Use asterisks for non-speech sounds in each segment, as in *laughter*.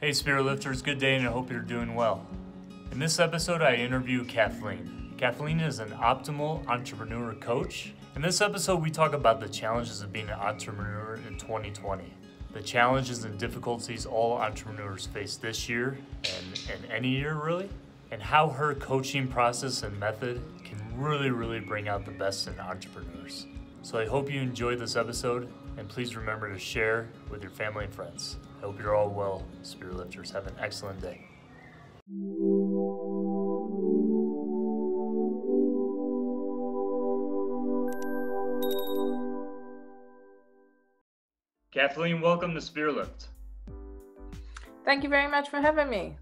Hey, Spirit Lifters, good day, and I hope you're doing well. In this episode, I interview Kathleen. Kathleen is an optimal entrepreneur coach. In this episode, we talk about the challenges of being an entrepreneur in 2020, the challenges and difficulties all entrepreneurs face this year and, and any year, really, and how her coaching process and method can really, really bring out the best in entrepreneurs. So I hope you enjoyed this episode, and please remember to share with your family and friends. I hope you're all well, Spirit Lifters. Have an excellent day. Kathleen, welcome to Spirit Lift. Thank you very much for having me.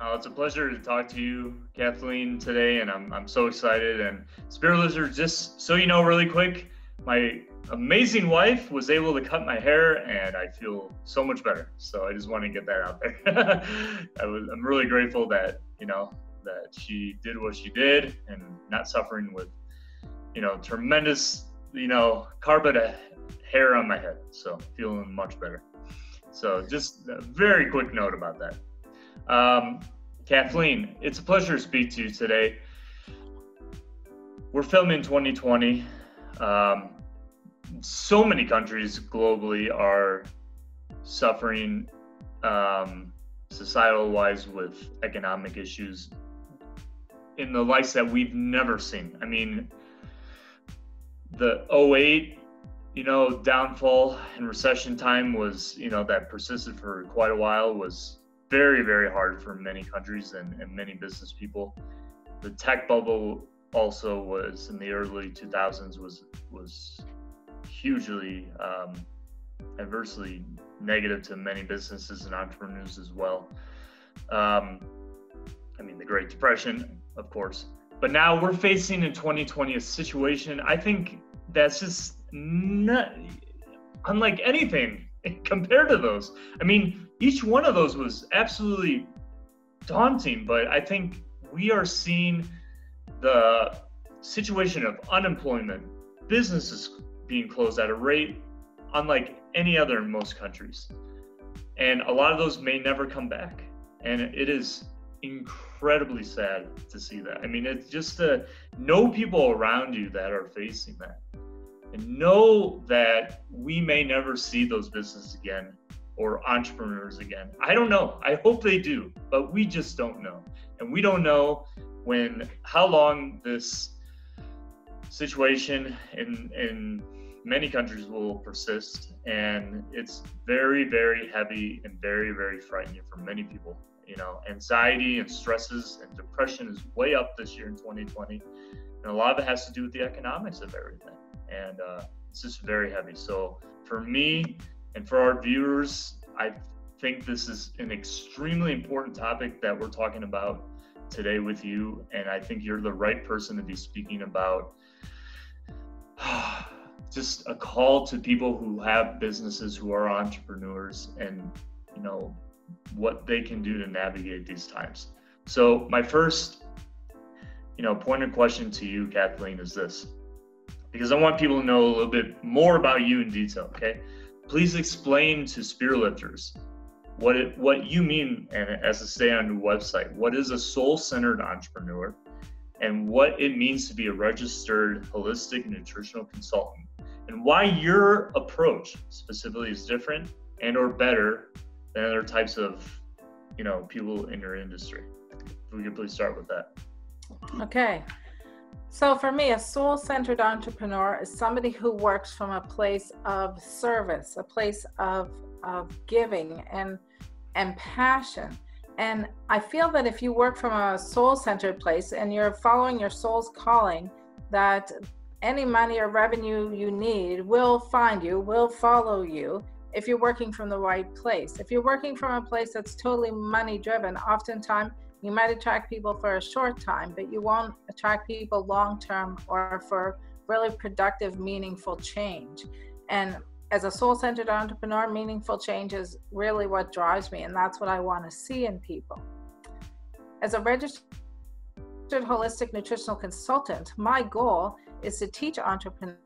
Uh, it's a pleasure to talk to you, Kathleen, today, and I'm, I'm so excited. And Spirit Lifters, just so you know, really quick, my amazing wife was able to cut my hair and I feel so much better. So I just want to get that out there. *laughs* I was, I'm really grateful that, you know, that she did what she did and not suffering with, you know, tremendous, you know, carbon hair on my head. So feeling much better. So just a very quick note about that. Um, Kathleen, it's a pleasure to speak to you today. We're filming 2020. Um, so many countries globally are suffering um, societal wise with economic issues in the likes that we've never seen. I mean, the 08, you know, downfall and recession time was, you know, that persisted for quite a while was very, very hard for many countries and, and many business people. The tech bubble also was in the early 2000s was was hugely um, adversely negative to many businesses and entrepreneurs as well. Um, I mean, the Great Depression, of course. But now we're facing in 2020 a situation, I think that's just not unlike anything *laughs* compared to those. I mean, each one of those was absolutely daunting, but I think we are seeing the situation of unemployment, businesses being closed at a rate unlike any other in most countries. And a lot of those may never come back. And it is incredibly sad to see that. I mean, it's just to know people around you that are facing that and know that we may never see those businesses again or entrepreneurs again. I don't know. I hope they do, but we just don't know. And we don't know when how long this situation in in many countries will persist and it's very very heavy and very very frightening for many people. You know anxiety and stresses and depression is way up this year in 2020 and a lot of it has to do with the economics of everything. And uh, it's just very heavy. So for me and for our viewers i think this is an extremely important topic that we're talking about today with you and i think you're the right person to be speaking about *sighs* just a call to people who have businesses who are entrepreneurs and you know what they can do to navigate these times. So my first you know point of question to you kathleen is this because i want people to know a little bit more about you in detail okay? Please explain to spirit lifters what it what you mean and as to say on your website what is a soul-centered entrepreneur and what it means to be a registered holistic nutritional consultant and why your approach specifically is different and or better than other types of you know people in your industry. If we could please start with that. Okay. So for me a soul-centered entrepreneur is somebody who works from a place of service a place of of giving and and passion. And i feel that if you work from a soul-centered place and you're following your soul's calling that any money or revenue you need will find you, will follow you if you're working from the right place. If you're working from a place that's totally money driven, oftentimes you might attract people for a short time, but you won't attract people long term or for really productive, meaningful change. And as a soul centered entrepreneur, meaningful change is really what drives me, and that's what I want to see in people. As a registered holistic nutritional consultant, my goal is to teach entrepreneurs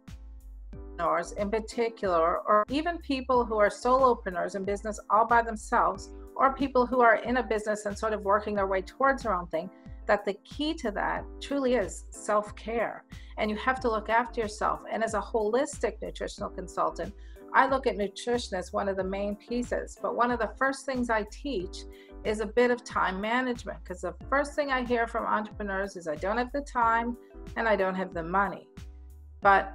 in particular, or even people who are solopreneurs in business all by themselves, or people who are in a business and sort of working their way towards their own thing, that the key to that truly is self care. And you have to look after yourself. And as a holistic nutritional consultant, I look at nutrition as one of the main pieces. But one of the first things I teach is a bit of time management because the first thing I hear from entrepreneurs is I don't have the time and I don't have the money. But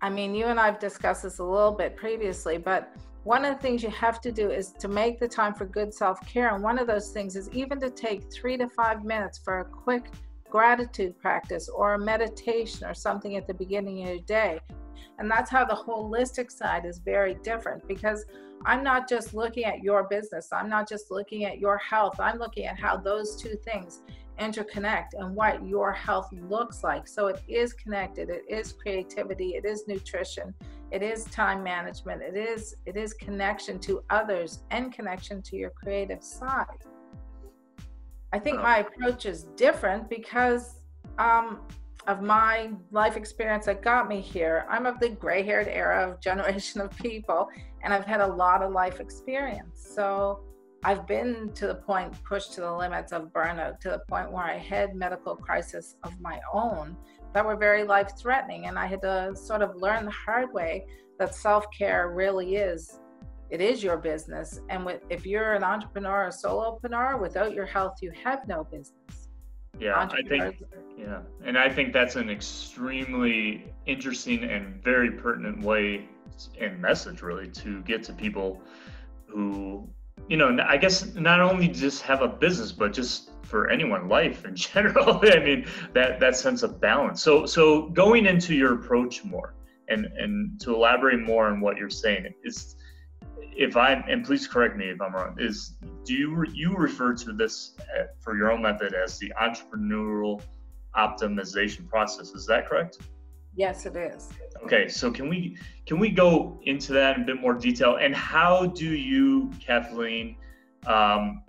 I mean, you and I have discussed this a little bit previously, but one of the things you have to do is to make the time for good self care. And one of those things is even to take three to five minutes for a quick gratitude practice or a meditation or something at the beginning of your day. And that's how the holistic side is very different because I'm not just looking at your business, I'm not just looking at your health, I'm looking at how those two things interconnect and what your health looks like. So it is connected, it is creativity, it is nutrition, it is time management, it is it is connection to others and connection to your creative side. I think my approach is different because um, of my life experience that got me here. I'm of the gray haired era of generation of people, and I've had a lot of life experience. So I've been to the point pushed to the limits of burnout, to the point where I had medical crisis of my own that were very life threatening. And I had to sort of learn the hard way that self care really is. It is your business. And if you're an entrepreneur or solopreneur, without your health, you have no business yeah i think yeah. And i think that's an extremely interesting and very pertinent way and message really to get to people who you know i guess not only just have a business but just for anyone life in *laughs* general. I mean that that sense of balance. So so going into your approach more and and to elaborate more on what you're saying is if I'm, and please correct me if I'm wrong, is do you you refer to this uh, for your own method as the entrepreneurial optimization process? Is that correct? Yes, it is. Okay, so can we can we go into that in a bit more detail? And how do you, Kathleen, um,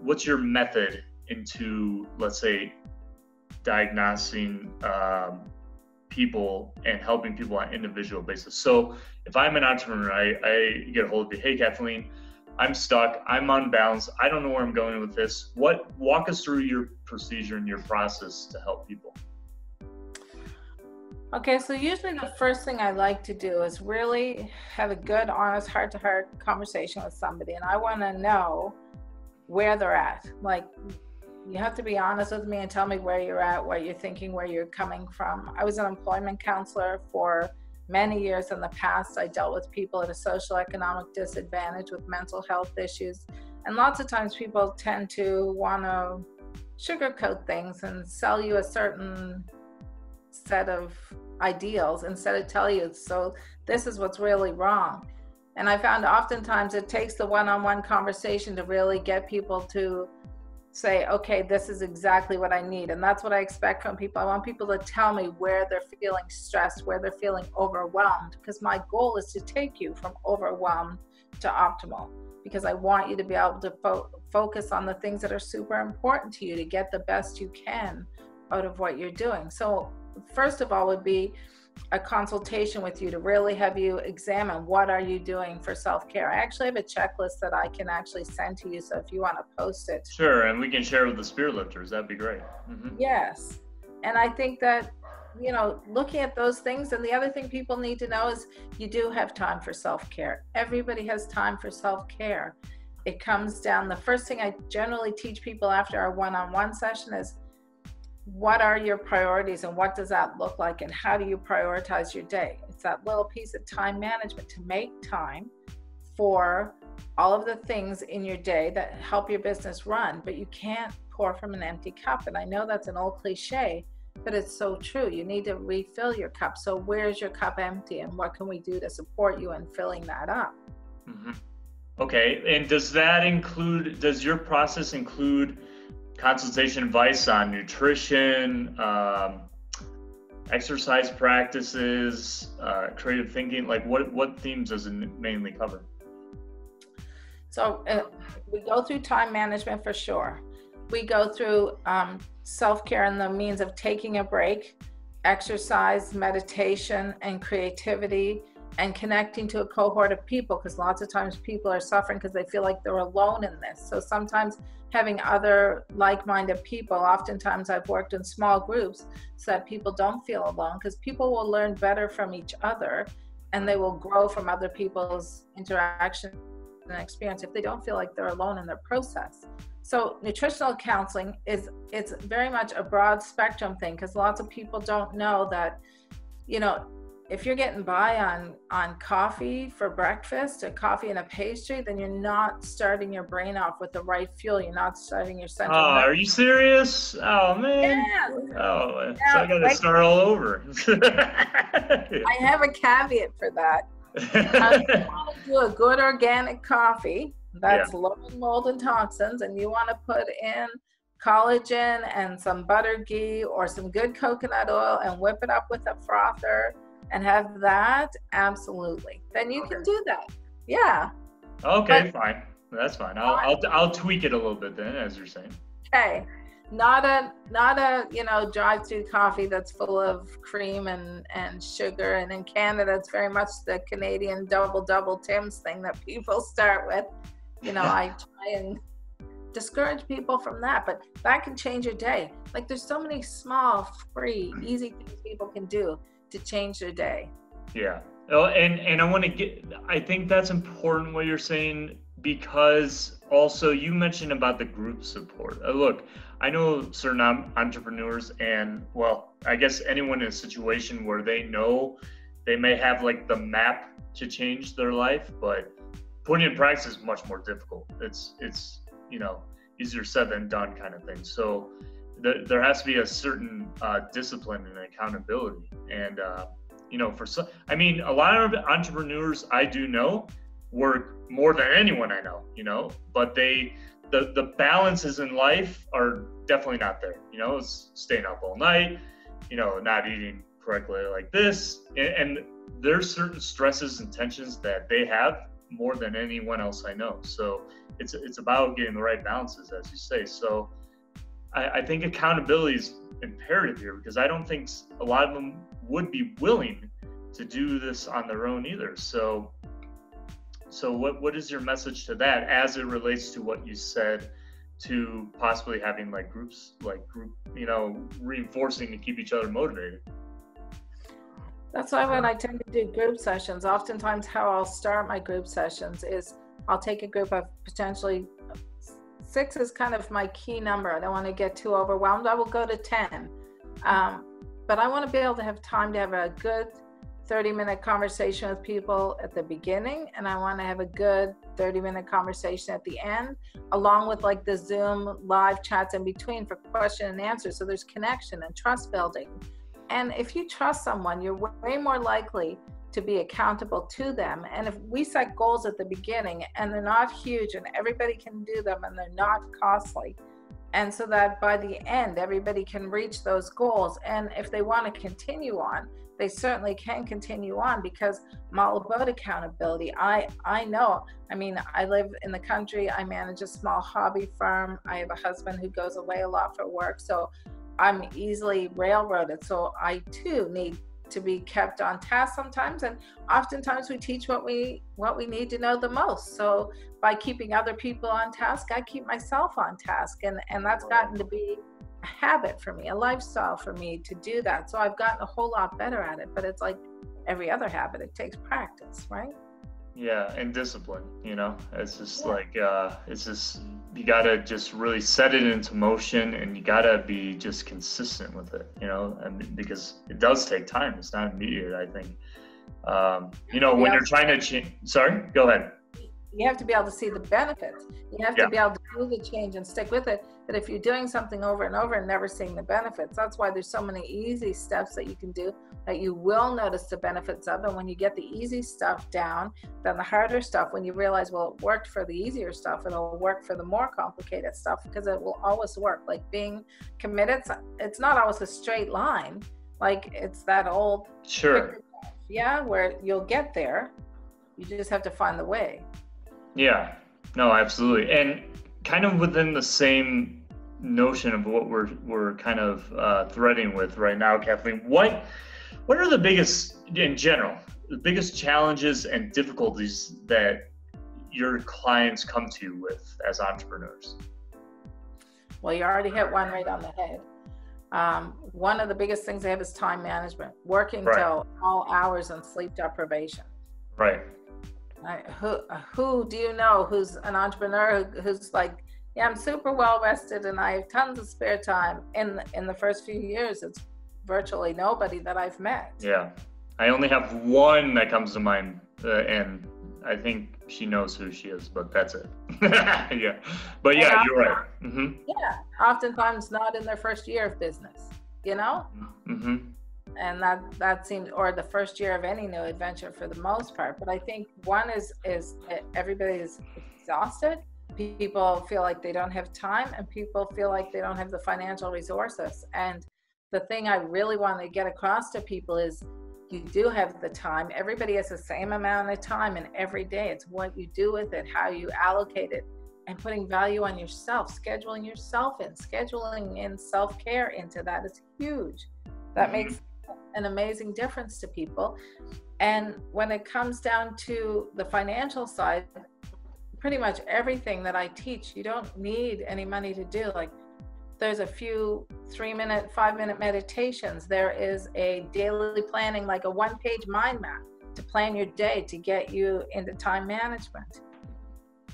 what's your method into let's say diagnosing um, people and helping people on individual basis. So if I'm an entrepreneur, I, I get a hold of you, hey Kathleen, I'm stuck, I'm unbalanced, I don't know where I'm going with this. What walk us through your procedure and your process to help people? Okay, so usually the first thing I like to do is really have a good, honest, heart to heart conversation with somebody. And I want to know where they're at. Like, you have to be honest with me and tell me where you're at, what you're thinking, where you're coming from. I was an employment counselor for many years in the past. I dealt with people at a social economic disadvantage with mental health issues. And lots of times people tend to want to sugarcoat things and sell you a certain set of ideals instead of tell you, so this is what's really wrong. And I found oftentimes it takes the one on one conversation to really get people to say, okay, this is exactly what I need. And that's what I expect from people. I want people to tell me where they're feeling stressed, where they're feeling overwhelmed, because my goal is to take you from overwhelmed to optimal. Because I want you to be able to fo- focus on the things that are super important to you to get the best you can out of what you're doing. So, first of all, would be a consultation with you to really have you examine what are you doing for self-care. I actually have a checklist that I can actually send to you. So if you want to post it. Sure. And we can share with the Spirit Lifters. That'd be great. Mm-hmm. Yes. And I think that, you know, looking at those things and the other thing people need to know is you do have time for self-care. Everybody has time for self-care. It comes down, the first thing I generally teach people after our one-on-one session is what are your priorities and what does that look like and how do you prioritize your day? It's that little piece of time management to make time for all of the things in your day that help your business run but you can't pour from an empty cup. And i know that's an old cliche but it's so true. You need to refill your cup. So where's your cup empty and what can we do to support you in filling that up? Mm-hmm. okay and does that include does your process include consultation advice on nutrition, um, exercise practices, uh, creative thinking. Like, what what themes does it mainly cover? So uh, we go through time management for sure. We go through um, self care and the means of taking a break, exercise, meditation, and creativity, and connecting to a cohort of people because lots of times people are suffering because they feel like they're alone in this. So sometimes having other like-minded people, oftentimes I've worked in small groups so that people don't feel alone because people will learn better from each other and they will grow from other people's interaction and experience if they don't feel like they're alone in their process. So nutritional counseling is it's very much a broad spectrum thing because lots of people don't know that you know if you're getting by on on coffee for breakfast or coffee and a pastry, then you're not starting your brain off with the right fuel. You're not starting your central. Oh, are you serious? Oh man. Yeah. Oh, yeah, so I got to like, start all over. I have a caveat for that. Um, you want to do a good organic coffee that's yeah. low in mold and toxins, and you want to put in collagen and some butter ghee or some good coconut oil and whip it up with a frother and have that, absolutely. Then you okay. can do that. Yeah. Okay, but, fine. That's fine. I'll, I'll I'll tweak it a little bit then, as you're saying. Okay. Not a not a you know drive-through coffee that's full of cream and and sugar. And in Canada, it's very much the Canadian double double Tim's thing that people *laughs* start with. You know, I *laughs* try and discourage people from that, but that can change your day. Like there's so many small, free, easy things people can do to change their day. Yeah. Oh, and and I want to get. I think that's important what you're saying because also you mentioned about the group support. Uh, look, I know certain entrepreneurs and well, I guess anyone in a situation where they know they may have like the map to change their life, but putting in practice is much more difficult. It's it's you know easier said than done kind of thing. So there, there has to be a certain uh, discipline and accountability. And, uh, you know, for some, I mean, a lot of entrepreneurs I do know work more than anyone I know, you know, but they, the, the balances in life are definitely not there. You know, it's staying up all night, you know, not eating correctly like this. And, and there's certain stresses and tensions that they have more than anyone else I know. So it's, it's about getting the right balances, as you say. So, I, I think accountability is imperative here because I don't think a lot of them would be willing to do this on their own either. So, so what what is your message to that as it relates to what you said to possibly having like groups like group you know reinforcing to keep each other motivated? That's why when uh-huh. I tend to do group sessions, oftentimes how I'll start my group sessions is I'll take a group of potentially six is kind of my key number. I don't want to get too overwhelmed. I will go to 10. Um, but I want to be able to have time to have a good 30 minute conversation with people at the beginning. And I want to have a good 30 minute conversation at the end, along with like the Zoom live chats in between for question and answer. So there's connection and trust building. And if you trust someone, you're way more likely to be accountable to them. And if we set goals at the beginning and they're not huge and everybody can do them and they're not costly, and so that by the end everybody can reach those goals and if they want to continue on they certainly can continue on because I'm all about accountability. I I know. I mean, I live in the country. I manage a small hobby farm. I have a husband who goes away a lot for work, so I'm easily railroaded. So I too need to be kept on task sometimes and oftentimes we teach what we what we need to know the most. So by keeping other people on task i keep myself on task and and that's gotten to be a habit for me a lifestyle for me to do that. So i've gotten a whole lot better at it but it's like every other habit it takes practice right yeah and discipline you know? It's just yeah. like uh it's just you gotta just really set it into motion and you gotta be just consistent with it you know? And because it does take time it's not immediate i think. Um you know when you're trying to change sorry? Go ahead you have to be able to see the benefits. You have to be able to do the change and stick with it. But if you're doing something over and over and never seeing the benefits, that's why there's so many easy steps that you can do that you will notice the benefits of. And when you get the easy stuff down, then the harder stuff, when you realize, well, it worked for the easier stuff, it'll work for the more complicated stuff because it will always work. Like being committed, it's not always a straight line. Like it's that old, sure, yeah, where you'll get there. You just have to find the way. Yeah, no, absolutely. And kind of within the same notion of what we're we're kind of uh, threading with right now, Kathleen. What what are the biggest in general? the biggest challenges and difficulties that your clients come to you with as entrepreneurs? Well, you already hit one right on the head. Um, one of the biggest things they have is time management, working right. till all hours and sleep deprivation. Right. I, who who do you know who's an entrepreneur who, who's like, yeah, I'm super well rested and I have tons of spare time. In in the first few years, it's virtually nobody that I've met. Yeah, I only have one that comes to mind, uh, and I think she knows who she is, but that's it. *laughs* yeah, but yeah, often, you're right. Mm-hmm. Yeah, oftentimes not in their first year of business, you know. Mm-hmm. And that that seems, or the first year of any new adventure for the most part. But I think one is is everybody is exhausted. People feel like they don't have time, and people feel like they don't have the financial resources. And the thing I really want to get across to people is you do have the time. Everybody has the same amount of time, and every day it's what you do with it, how you allocate it, and putting value on yourself, scheduling yourself in, scheduling in self care into that is huge. That mm-hmm. makes an amazing difference to people. And when it comes down to the financial side, pretty much everything that I teach, you don't need any money to do. Like there's a few three minute, five minute meditations. There is a daily planning, like a one page mind map to plan your day to get you into time management.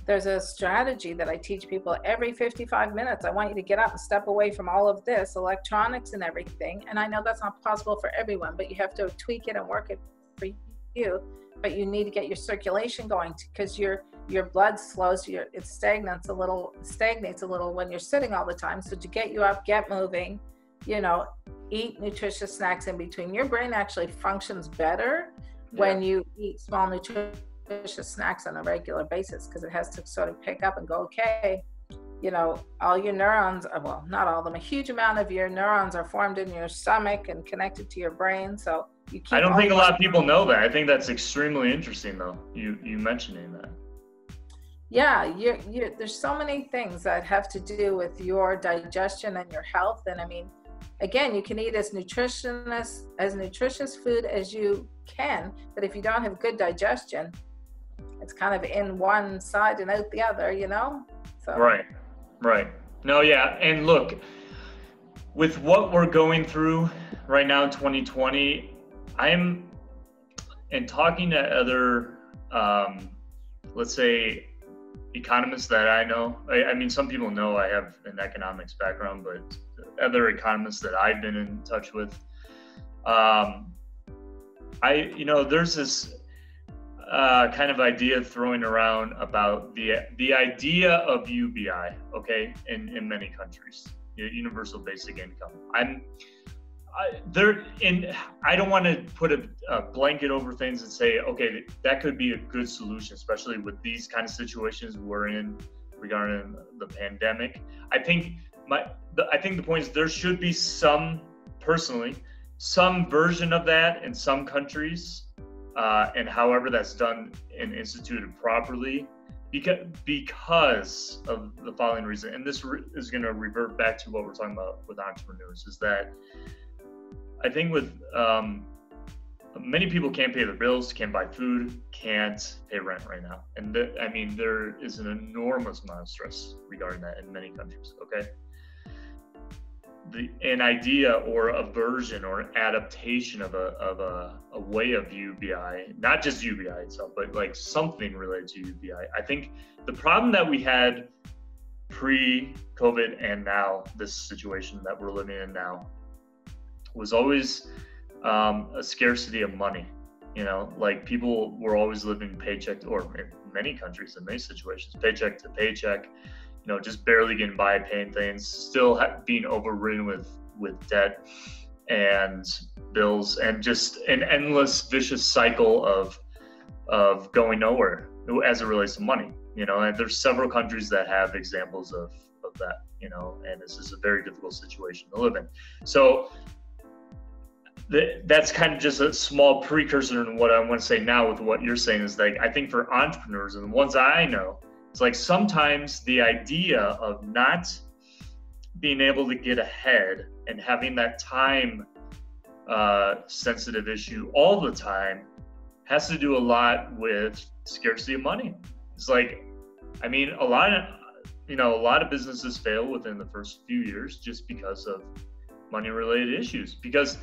There's a strategy that I teach people every 55 minutes. I want you to get up and step away from all of this electronics and everything. And I know that's not possible for everyone, but you have to tweak it and work it for you. But you need to get your circulation going because you're your blood slows your it stagnates a little stagnates a little when you're sitting all the time so to get you up get moving you know eat nutritious snacks in between your brain actually functions better yeah. when you eat small nutritious snacks on a regular basis because it has to sort of pick up and go okay you know all your neurons uh, well not all of them a huge amount of your neurons are formed in your stomach and connected to your brain so you I don't think a lot of people know that. I think that's extremely interesting, though. You you mentioning that yeah you you there's so many things that have to do with your digestion and your health and i mean again you can eat as nutritious as nutritious food as you can but if you don't have good digestion it's kind of in one side and out the other you know? So. Right right. No yeah and look with what we're going through right now in 2020 i'm and talking to other um, let's say economists that I know, I, I, mean, some people know I have an economics background, but other economists that I've been in touch with, um, I, you know, there's this uh, kind of idea throwing around about the the idea of UBI, okay, in in many countries, universal basic income. I'm I, there in i don't want to put a, a, blanket over things and say okay that could be a good solution especially with these kind of situations we're in regarding the pandemic i think my the, i think the point is there should be some personally some version of that in some countries uh, and however that's done and instituted properly because because of the following reason and this re- is going to revert back to what we're talking about with entrepreneurs is that I think with um, many people can't pay their bills, can't buy food, can't pay rent right now, and th- I mean there is an enormous amount of stress regarding that in many countries. Okay, the an idea or a version or adaptation of a of a, a way of UBI, not just UBI itself, but like something related to UBI. I think the problem that we had pre-COVID and now this situation that we're living in now was always um, a scarcity of money. You know, like people were always living paycheck, or in many countries, in many situations, paycheck to paycheck. You know, just barely getting by, paying things, still being overridden with with debt and bills, and just an endless vicious cycle of of going nowhere as it relates to money. You know, and there's several countries that have examples of of that. You know, and this is a very difficult situation to live in. So that's kind of just a small precursor to what I want to say now with what you're saying is like I think for entrepreneurs and the ones I know, it's like sometimes the idea of not being able to get ahead and having that time uh, sensitive issue all the time has to do a lot with scarcity of money. It's like, I mean, a lot of, you know, a lot of businesses fail within the first few years just because of money related issues. Because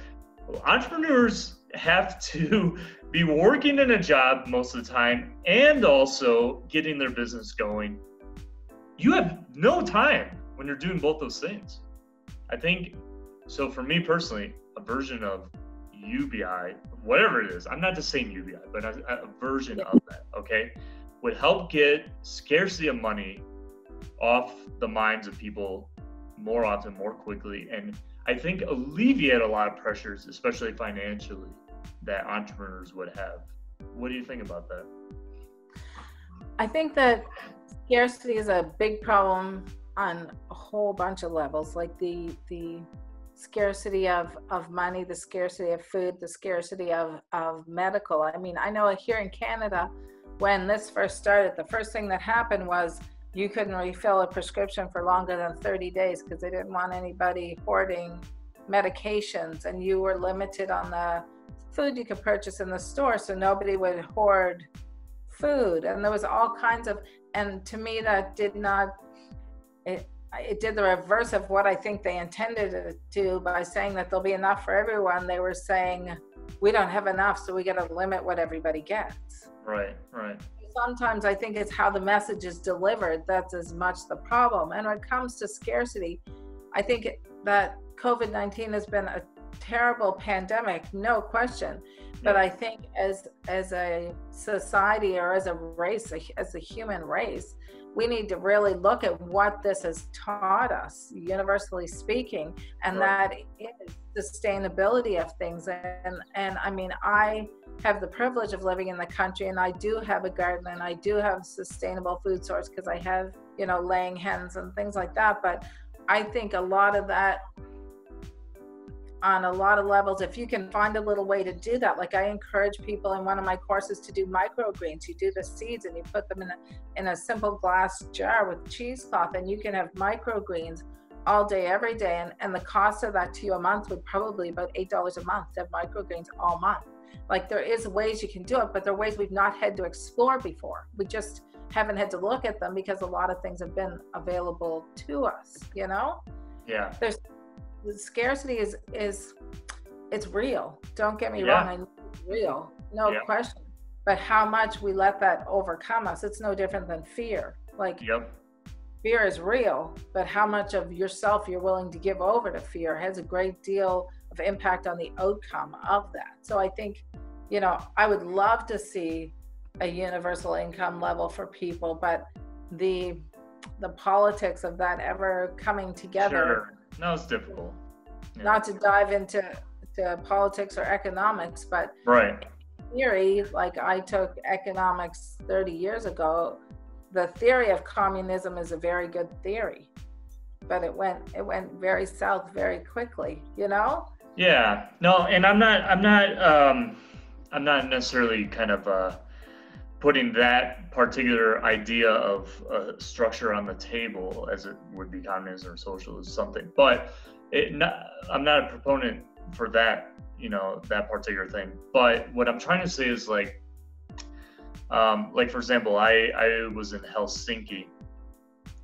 entrepreneurs have to *laughs* be working in a job most of the time and also getting their business going. You have no time when you're doing both those things. I think so for me personally, a version of UBI, whatever it is, I'm not just saying UBI, but a, a version of that, okay, would help get scarcity of money off the minds of people more often, more quickly, and I think alleviate a lot of pressures, especially financially, that entrepreneurs would have. What do you think about that? I think that scarcity is a big problem on a whole bunch of levels, like the the scarcity of, of money, the scarcity of food, the scarcity of, of medical. I mean, I know here in Canada, when this first started, the first thing that happened was you couldn't refill a prescription for longer than 30 days because they didn't want anybody hoarding medications and you were limited on the food you could purchase in the store so nobody would hoard food and there was all kinds of and to me that did not it, it did the reverse of what I think they intended it to by saying that there'll be enough for everyone. They were saying we don't have enough, so we got to limit what everybody gets. Right, right. Sometimes I think it's how the message is delivered that's as much the problem. And when it comes to scarcity, I think that COVID 19 has been a terrible pandemic, no question. But I think as as a society or as a race, as a human race, we need to really look at what this has taught us, universally speaking, and right. that is sustainability of things. And and I mean, I have the privilege of living in the country, and I do have a garden, and I do have sustainable food source because I have you know laying hens and things like that. But I think a lot of that on a lot of levels if you can find a little way to do that like i encourage people in one of my courses to do microgreens. You do the seeds and you put them in a, in a simple glass jar with cheesecloth and you can have microgreens all day every day and, and the cost of that to you a month would probably about eight dollars a month to have microgreens all month. Like there is ways you can do it but there are ways we've not had to explore before. We just haven't had to look at them because a lot of things have been available to us you know? Yeah. There's the scarcity is is it's real. Don't get me yeah. wrong, it's real, no question. But how much we let that overcome us, it's no different than fear. Like yep. fear is real, but how much of yourself you're willing to give over to fear has a great deal of impact on the outcome of that. So I think, you know, I would love to see a universal income level for people, but the the politics of that ever coming together sure no, it's difficult. Yeah. Not to dive into to politics or economics, but right theory, like I took economics 30 years ago, the theory of communism is a very good theory, but it went it went very south very quickly, you know? Yeah. No, and I'm not I'm not um I'm not necessarily kind of uh putting that particular idea of a structure on the table as it would be communism or socialism something but not, i'm not a proponent for that you know that particular thing but what i'm trying to say is like um, like for example i i was in helsinki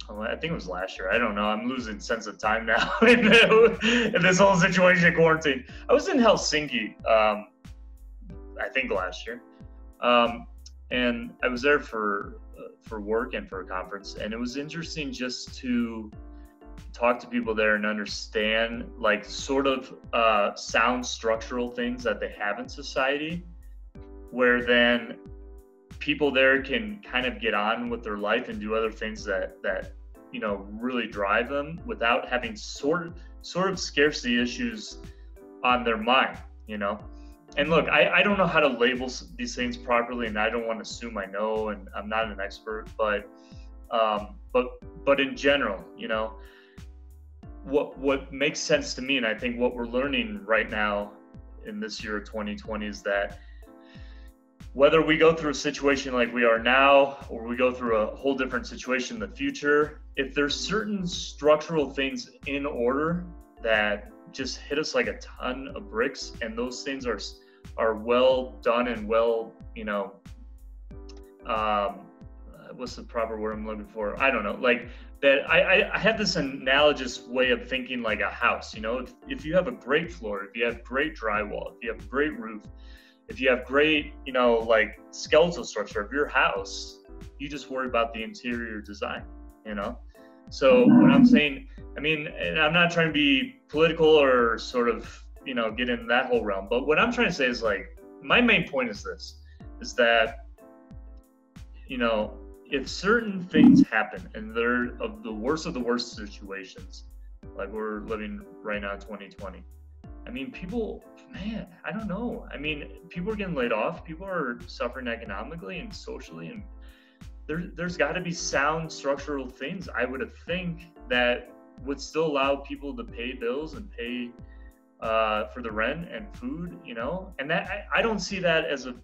oh, I think it was last year. I don't know. I'm losing sense of time now *laughs* in, in this whole situation, quarantine. I was in Helsinki, um, I think last year, um, and I was there for uh, for work and for a conference, and it was interesting just to talk to people there and understand like sort of uh, sound structural things that they have in society, where then people there can kind of get on with their life and do other things that that you know really drive them without having sort sort of scarcity issues on their mind you know and look, I, I don't know how to label these things properly, and I don't want to assume I know, and I'm not an expert, but um, but but in general, you know, what what makes sense to me, and I think what we're learning right now in this year of 2020 is that whether we go through a situation like we are now, or we go through a whole different situation in the future, if there's certain structural things in order that just hit us like a ton of bricks, and those things are are well done and well, you know, um, what's the proper word I'm looking for? I don't know. Like that, I, I, have this analogous way of thinking like a house. You know, if, if you have a great floor, if you have great drywall, if you have great roof, if you have great, you know, like skeletal structure of your house, you just worry about the interior design. You know, so what I'm saying, I mean, I'm not trying to be political or sort of, you know, get in that whole realm, but what I'm trying to say is like, my main point is this, is that, you know, if certain things happen and they're of the worst of the worst situations, like we're living right now in 2020, I mean, people, man, I don't know. I mean, people are getting laid off, people are suffering economically and socially and there, there's got to be sound structural things I would think that would still allow people to pay bills and pay uh, for the rent and food, you know, and that I, I don't see that as a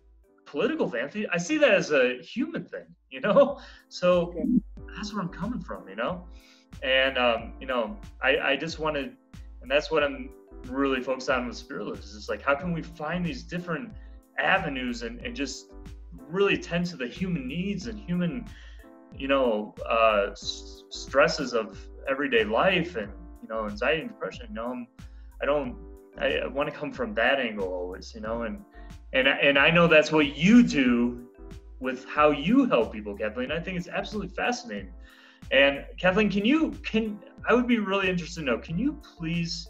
political thing. I see that as a human thing, you know. *laughs* So okay. that's where I'm coming from, you know. And um, you know, I, I just want to, and that's what I'm really focused on with Spirit Lift. Is just like how can we find these different avenues and, and just really tend to the human needs and human, you know, uh, stresses of everyday life and you know anxiety and depression. You know, I'm, I don't. I, I want to come from that angle always, you know, and and and I know that's what you do with how you help people, Kathleen. I think it's absolutely fascinating. And Kathleen, can you can I would be really interested to know, can you please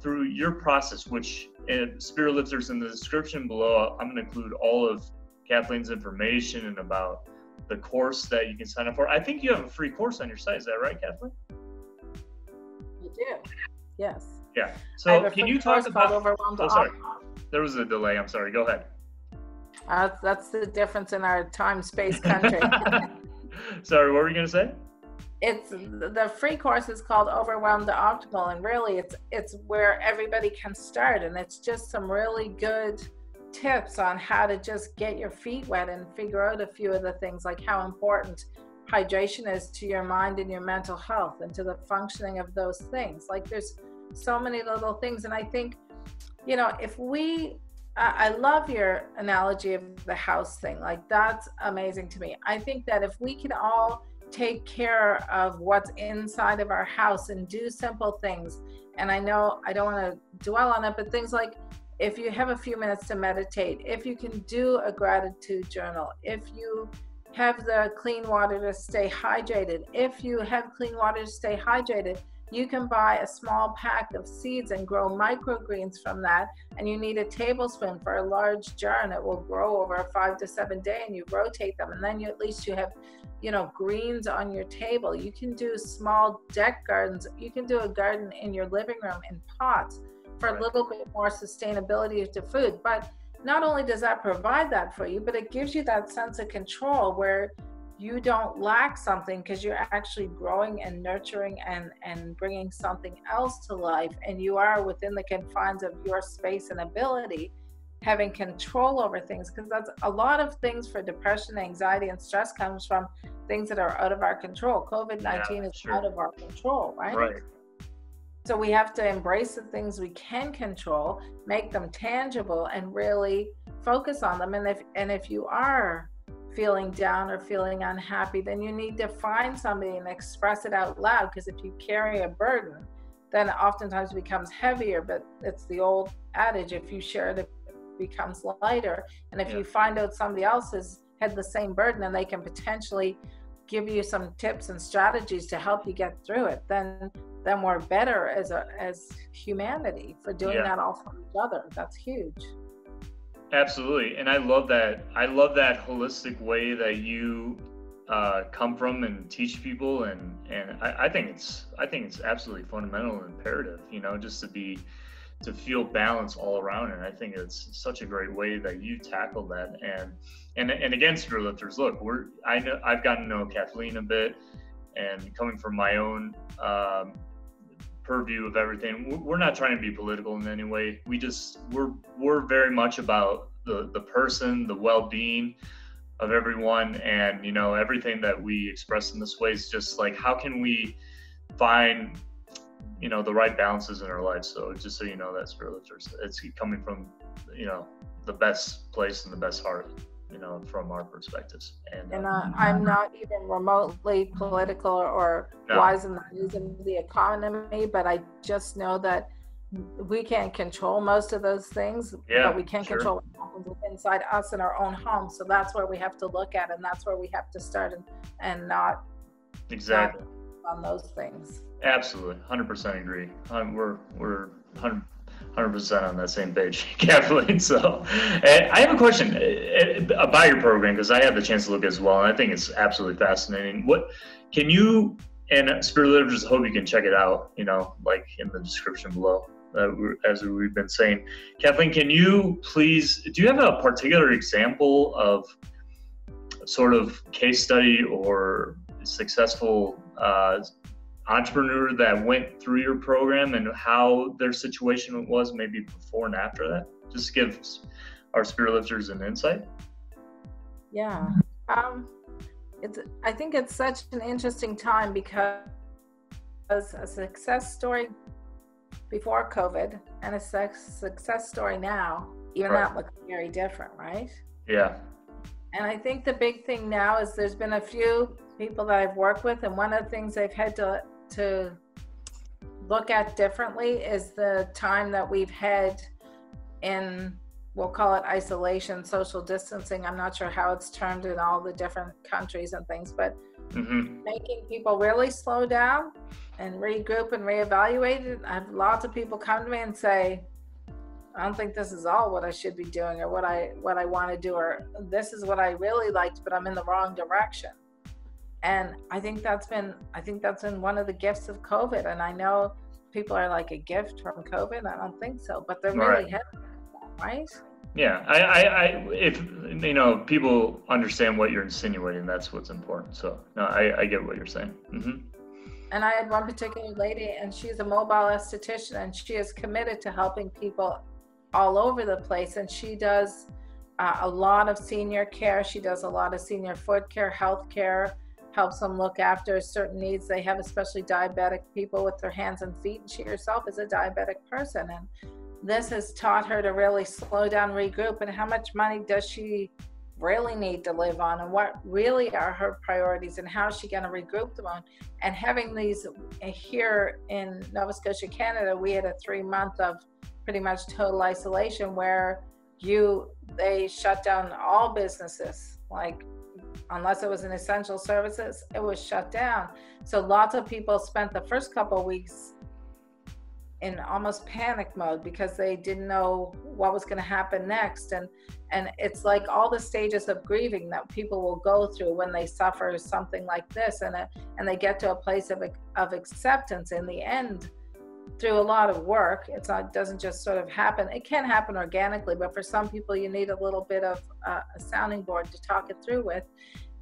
through your process, which uh, Spirit Lifters in the description below, I'm going to include all of Kathleen's information and about the course that you can sign up for. I think you have a free course on your site. Is that right, Kathleen? Do. Yes. Yeah. So can you talk about? Overwhelmed oh, sorry. There was a delay. I'm sorry. Go ahead. Uh, that's the difference in our time space country. *laughs* sorry, what were you going to say? It's the free course is called Overwhelmed to Optimal, and really, it's it's where everybody can start, and it's just some really good tips on how to just get your feet wet and figure out a few of the things like how important hydration is to your mind and your mental health and to the functioning of those things. Like there's so many little things. And I think, you know, if we, I love your analogy of the house thing. Like that's amazing to me. I think that if we can all take care of what's inside of our house and do simple things, and I know I don't want to dwell on it, but things like if you have a few minutes to meditate, if you can do a gratitude journal, if you have the clean water to stay hydrated, if you have clean water to stay hydrated, you can buy a small pack of seeds and grow microgreens from that. And you need a tablespoon for a large jar, and it will grow over a five to seven day. And you rotate them, and then you at least you have, you know, greens on your table. You can do small deck gardens. You can do a garden in your living room in pots for a little bit more sustainability to food. But not only does that provide that for you, but it gives you that sense of control where you don't lack something because you're actually growing and nurturing and and bringing something else to life. And you are within the confines of your space and ability having control over things because that's a lot of things for depression anxiety and stress comes from things that are out of our control. Covid-19 yeah, is sure. out of our control right? Right so we have to embrace the things we can control, make them tangible, and really focus on them. And if and if you are feeling down or feeling unhappy, then you need to find somebody and express it out loud. Because if you carry a burden, then oftentimes it becomes heavier. But it's the old adage: if you share it, it becomes lighter. And if yeah. you find out somebody else has had the same burden and they can potentially give you some tips and strategies to help you get through it, then then we're better as a as humanity for doing yeah. that all for each other. That's huge. Absolutely, and I love that. I love that holistic way that you uh, come from and teach people, and and I, I think it's I think it's absolutely fundamental and imperative. You know, just to be to feel balance all around. And I think it's such a great way that you tackle that. And and and again, Lifters, look, we're I know I've gotten to know Kathleen a bit, and coming from my own um, purview of everything, we're not trying to be political in any way. We just we're we're very much about the the person, the well being of everyone, and you know everything that we express in this way is just like how can we find you know the right balances in our life. So just so you know that spirit lifters, it's coming from you know the best place and the best heart you know, from our perspectives. And, and uh, I'm not even remotely political or no. wise in the news of the economy, but I just know that we can't control most of those things, yeah, but we can sure. control what happens inside us in our own home. So that's where we have to look at, and that's where we have to start, and, and not exactly not on those things. Absolutely, hundred percent agree. Um, we're we're 100 100% on that same page, *laughs* Kathleen. So, I have a question uh, uh, about your program because I had the chance to look as well, and I think it's absolutely fascinating. What can you and Spirit Lifters hope you can check it out? You know, like in the description below, uh, as we've been saying. Kathleen, can you please? Do you have a particular example of sort of case study or successful uh, entrepreneur that went through your program and how their situation was maybe before and after that? Just give our spirit lifters an insight. Yeah. Um, it's, I think it's such an interesting time because a success story before COVID and a success story now, even right. that looks very different, right? Yeah. And I think the big thing now is there's been a few people that I've worked with, and one of the things they've had to to look at differently is the time that we've had in we'll call it isolation social distancing. I'm not sure how it's termed in all the different countries and things but mm-hmm. making people really slow down and regroup and reevaluate it. I have lots of people come to me and say i don't think this is all what i should be doing or what i what i want to do or this is what i really liked but i'm in the wrong direction and i think that's been i think that's been one of the gifts of covid. And i know people are like a gift from covid? I don't think so but they're really right. right? Yeah I, I i if you know people understand what you're insinuating that's what's important. So no i i get what you're saying. Mm-hmm. and i had one particular lady and she's a mobile esthetician and she is committed to helping people all over the place. And she does uh, a lot of senior care. She does a lot of senior foot care health care helps them look after certain needs they have, especially diabetic people with their hands and feet. And she herself is a diabetic person. And this has taught her to really slow down, regroup, and how much money does she really need to live on and what really are her priorities and how is she going to regroup them on and having these uh, here in nova scotia canada we had a three month of pretty much total isolation where you they shut down all businesses like unless it was an essential services, it was shut down. So lots of people spent the first couple weeks in almost panic mode because they didn't know what was going to happen next. And and it's like all the stages of grieving that people will go through when they suffer something like this. And it, and they get to a place of of acceptance in the end through a lot of work. It's not doesn't just sort of happen. It can happen organically, but for some people, you need a little bit of uh, a sounding board to talk it through with.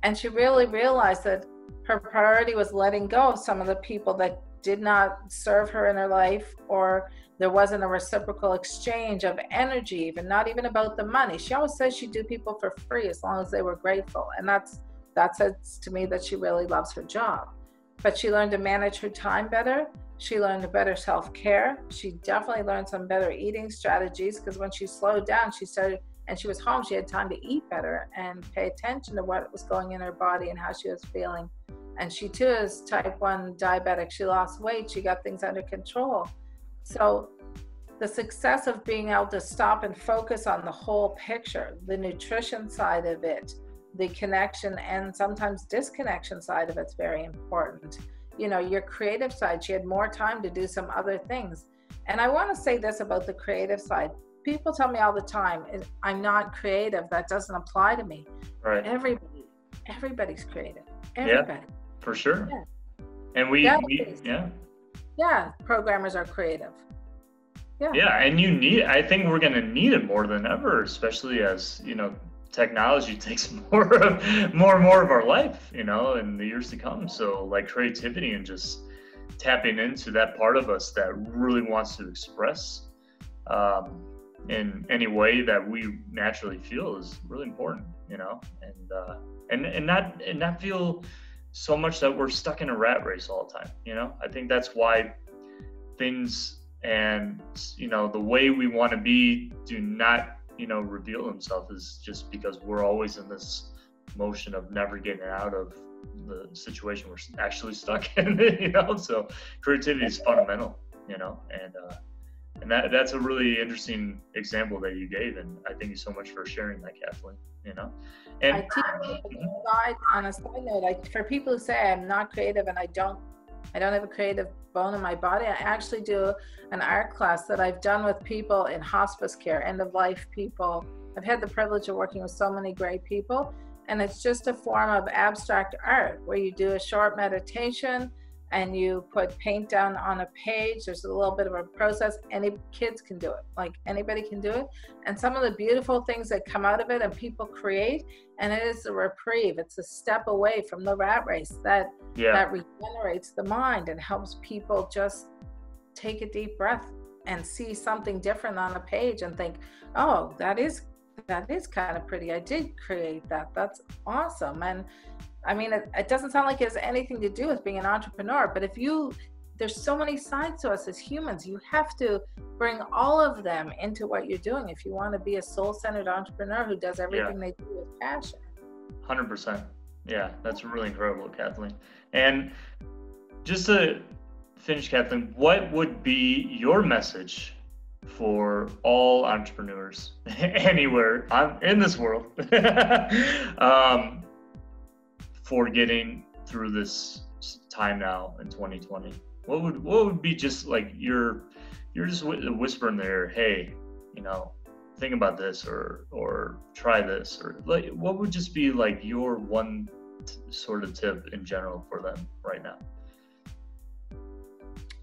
And she really realized that her priority was letting go of some of the people that did not serve her in her life, or there wasn't a reciprocal exchange of energy, even not even about the money. She always says she'd do people for free as long as they were grateful, and that's that says to me that she really loves her job. But she learned to manage her time better she learned a better self care. She definitely learned some better eating strategies because when she slowed down, she started and she was home, she had time to eat better and pay attention to what was going in her body and how she was feeling. And she too is type 1 diabetic. She lost weight, she got things under control. So, the success of being able to stop and focus on the whole picture, the nutrition side of it, the connection and sometimes disconnection side of it's very important you know your creative side. She had more time to do some other things. And i want to say this about the creative side. People tell me all the time i'm not creative. That doesn't apply to me. Right. Everybody everybody's creative. Everybody. yeah, for sure. Yeah. and we, we yeah. Yeah programmers are creative. Yeah. Yeah and you need i think we're going to need it more than ever especially as you know technology *laughs* takes more of more and more of our life, you know, in the years to come. So like creativity and just tapping into that part of us that really wants to express um, in any way that we naturally feel is really important, you know, and uh, and and not and not feel so much that we're stuck in a rat race all the time. You know, I think that's why things and you know the way we want to be do not you know reveal themselves is just because we're always in this motion of never getting out of the situation we're actually stuck *laughs* in you know? So creativity is fundamental you know? And uh and that that's a really interesting example that you gave and i thank you so much for sharing that kathleen you know? And I *laughs* teach side, on a side note I, for people who say i'm not creative and i don't i don't have a creative bone in my body. I actually do an art class that i've done with people in hospice care end of life people. I've had the privilege of working with so many great people and it's just a form of abstract art where you do a short meditation and you put paint down on a page. There's a little bit of a process. Any kids can do it, like anybody can do it. And some of the beautiful things that come out of it and people create, and it is a reprieve. It's a step away from the rat race that yeah. that regenerates the mind and helps people just take a deep breath and see something different on a page and think, oh, that is that is kind of pretty. I did create that. That's awesome. And I mean, it, it doesn't sound like it has anything to do with being an entrepreneur, but if you, there's so many sides to us as humans, you have to bring all of them into what you're doing if you want to be a soul centered entrepreneur who does everything yeah. they do with passion. 100%. Yeah, that's really incredible, Kathleen. And just to finish, Kathleen, what would be your message for all entrepreneurs *laughs* anywhere in this world *laughs* um, for getting through this time now in 2020? What would what would be just like your you're just whispering there, hey, you know, think about this or or try this or like what would just be like your one t- sort of tip in general for them right now?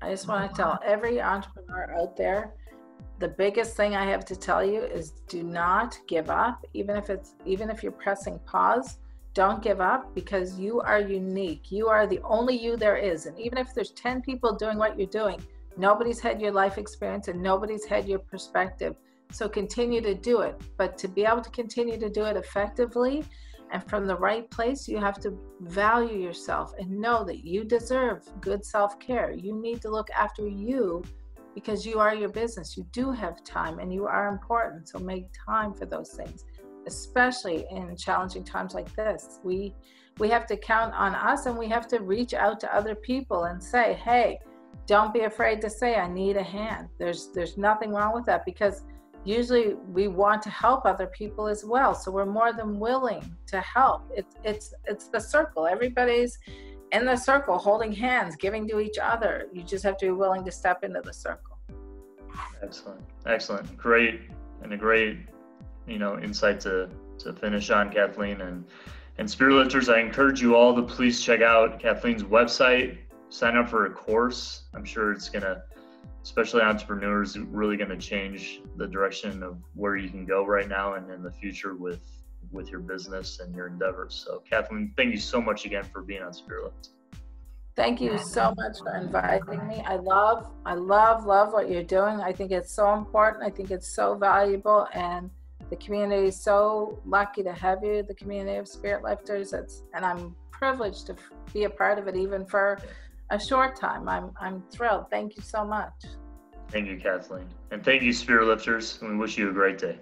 I just want to tell every entrepreneur out there the biggest thing I have to tell you is do not give up even if it's even if you're pressing pause don't give up because you are unique. You are the only you there is. And even if there's 10 people doing what you're doing, nobody's had your life experience and nobody's had your perspective. So continue to do it. But to be able to continue to do it effectively and from the right place, you have to value yourself and know that you deserve good self care. You need to look after you because you are your business. You do have time and you are important. So make time for those things especially in challenging times like this. We we have to count on us and we have to reach out to other people and say, "Hey, don't be afraid to say I need a hand." There's there's nothing wrong with that because usually we want to help other people as well. So we're more than willing to help. It's it's it's the circle. Everybody's in the circle holding hands, giving to each other. You just have to be willing to step into the circle. Excellent. Excellent. Great and a great you know insight to to finish on Kathleen and and spirit lifters. I encourage you all to please check out Kathleen's website, sign up for a course. I'm sure it's gonna, especially entrepreneurs, really gonna change the direction of where you can go right now and in the future with with your business and your endeavors. So Kathleen, thank you so much again for being on Spirit Lift. Thank you so much for inviting me. I love, I love, love what you're doing. I think it's so important. I think it's so valuable and the community is so lucky to have you, the community of Spirit Lifters. It's, and I'm privileged to be a part of it even for a short time. I'm, I'm thrilled. Thank you so much. Thank you, Kathleen. And thank you, Spirit Lifters. And we wish you a great day.